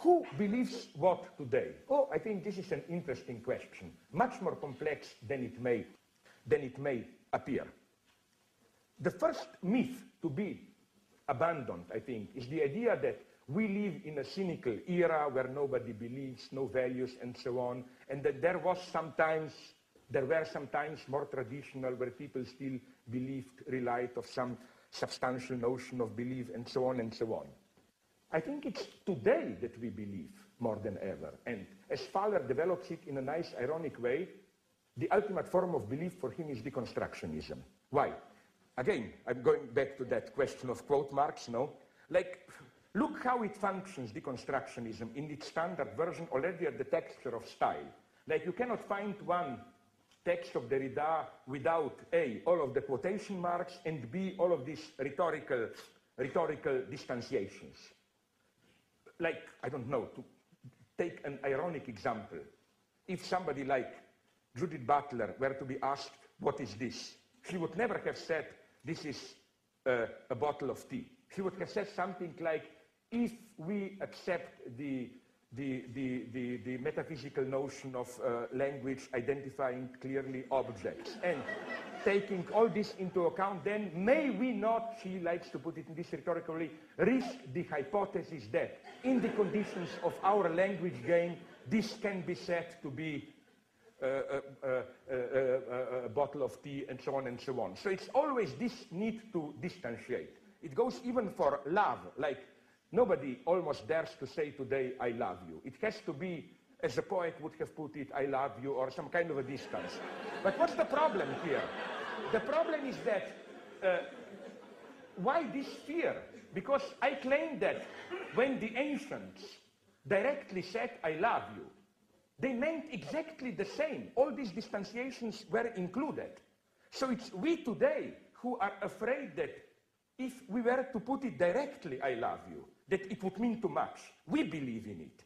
who believes what today? Oh, I think this is an interesting question, much more complex than it may, than it may appear. The first myth to be abandoned, I think, is the idea that we live in a cynical era where nobody believes, no values, and so on, and that there was sometimes, there were sometimes more traditional where people still believed, relied of some substantial notion of belief, and so on and so on. I think it's today that we believe more than ever. And as Pfaller develops it in a nice, ironic way, the ultimate form of belief for him is deconstructionism. Why? Again, I'm going back to that question of quote marks, no? Like, look how it functions, deconstructionism, in its standard version already at the texture of style. Like, you cannot find one text of Derrida without A, all of the quotation marks, and B, all of these rhetorical, rhetorical distanciations. Like, I don't know, to take an ironic example. If somebody like Judith Butler were to be asked, what is this? She would never have said, this is uh, a bottle of tea. She would have said something like, if we accept the the, the, the, the metaphysical notion of uh, language identifying clearly objects. And taking all this into account, then may we not, she likes to put it in this rhetorically, risk the hypothesis that in the conditions of our language game, this can be said to be uh, a, a, a, a, bottle of tea and so on and so on. So it's always this need to distantiate. It goes even for love, like Nobody almost dares to say today, I love you. It has to be, as a poet would have put it, I love you, or some kind of a distance. But what's the problem here? The problem is that, uh, why this fear? Because I claim that when the ancients directly said, I love you, they meant exactly the same. All these distanciations were included. So it's we today who are afraid that if we were to put it directly, I love you, that it would mean too much. We believe in it.